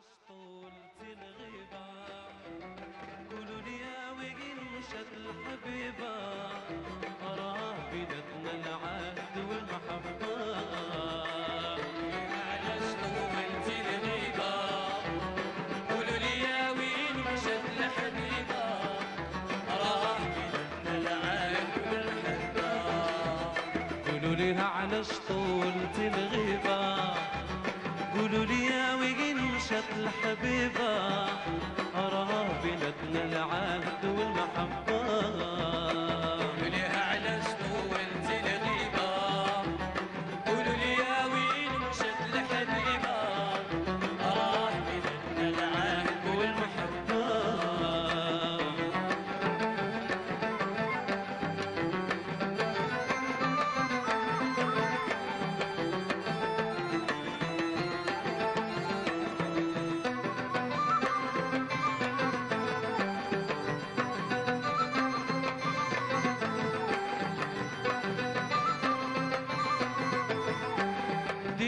اسطولة الغيبة قولوا لي يا وين مشت الحبيبة أراه بيناتنا العهد والمحبة. على اسطولة الغيبة قولوا لي يا وين مشت الحبيبة أراه بيناتنا العهد والمحبة. قولوا لي على اسطولة الغيبة قولوا لي يا شكل حبيبة أرى بلدنا العهد والمحبة.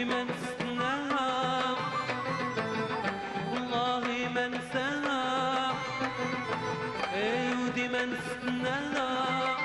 ما نسناها والله إيه ودي ما نسناها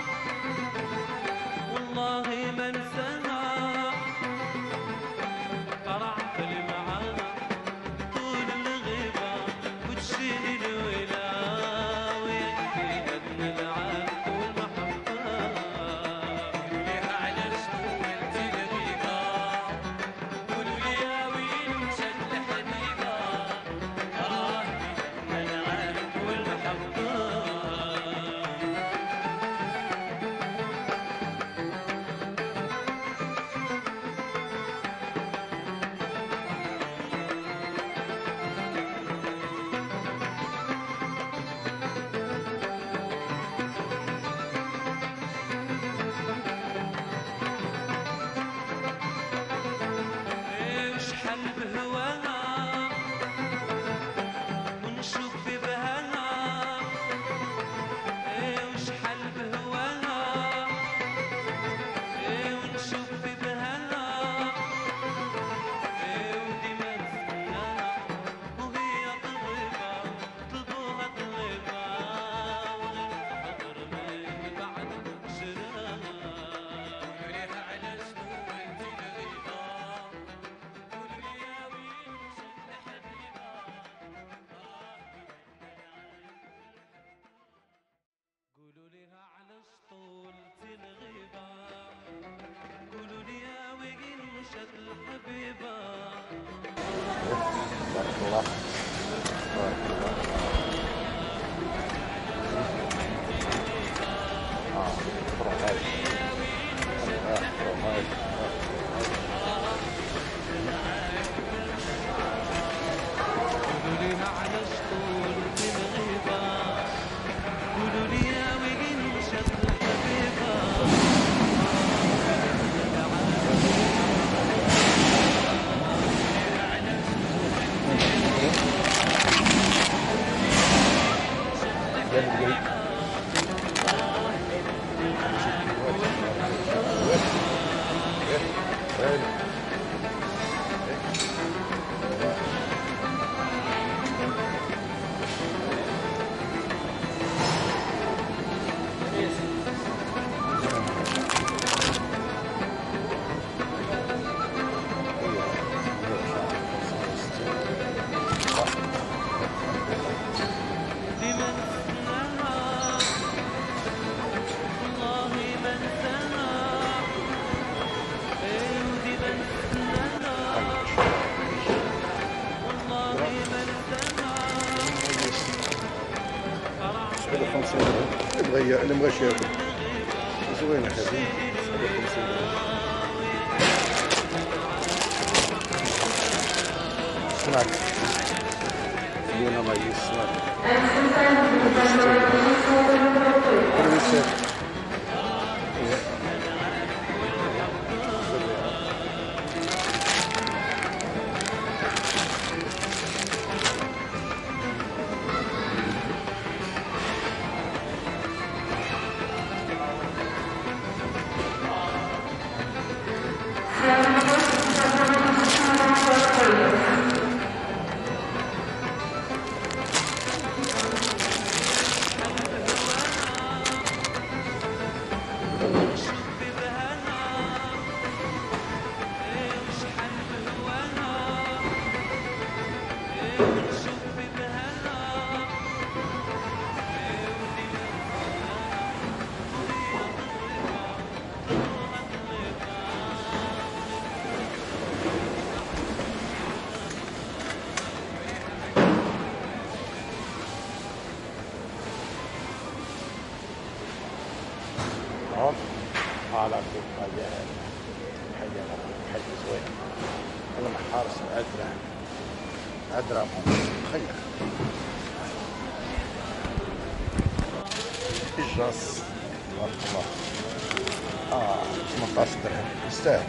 Làm gì? 50 اللي اللي مبغاش ياكل زوينه هذه 50 سناك ديال مايس سناك هون على كيف حاجة حاجة حاجة زوين أنا محارس أدرى أدرى خير إجراس بارك الله آه 18 درهم يستاهل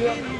دي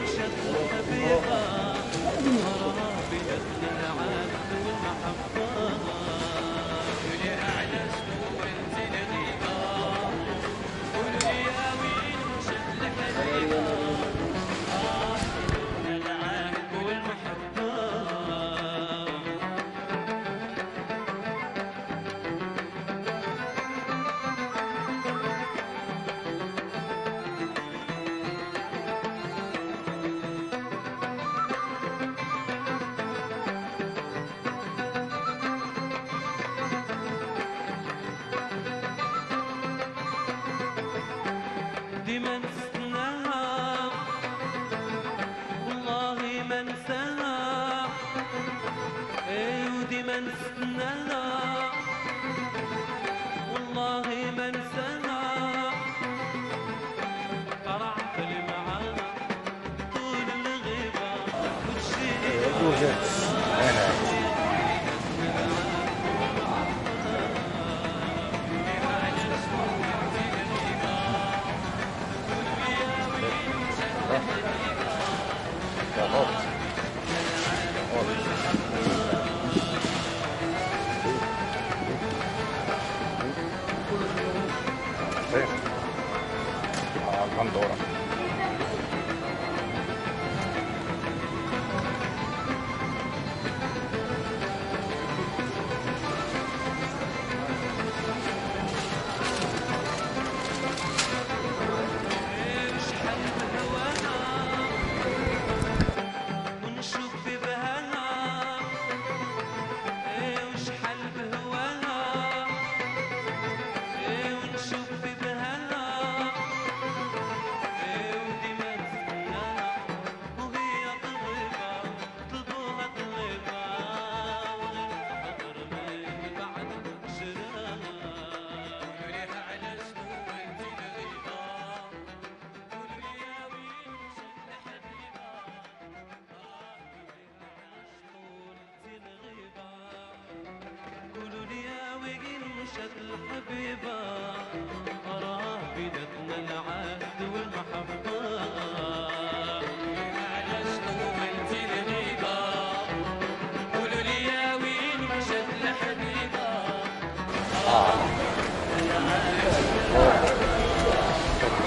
ودي ما نسناها والله ما نساها قرعت لي معانا طول الغيبة وتشيل ね。ああ、感動だ。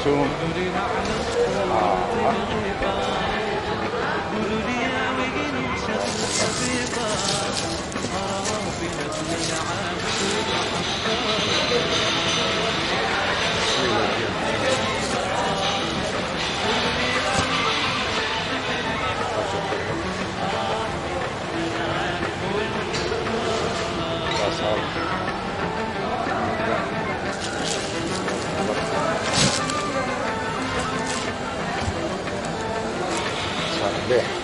ثوم قولوا 对